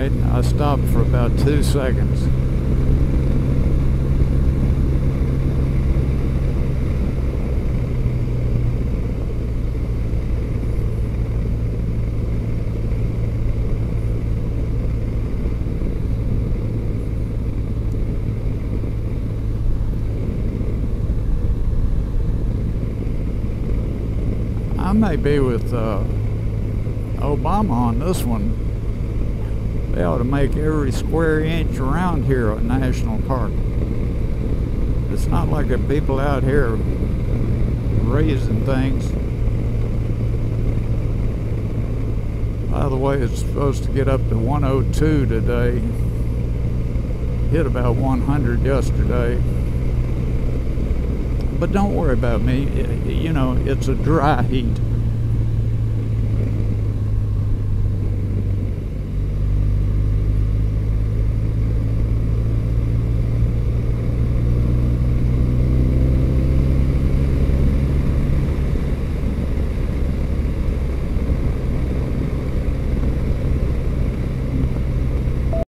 I stopped for about two seconds. I may be with uh, Obama on this one. They ought to make every square inch around here a national park. It's not like the people out here raising things. By the way, it's supposed to get up to 102 today. Hit about 100 yesterday. But don't worry about me. You know, it's a dry heat.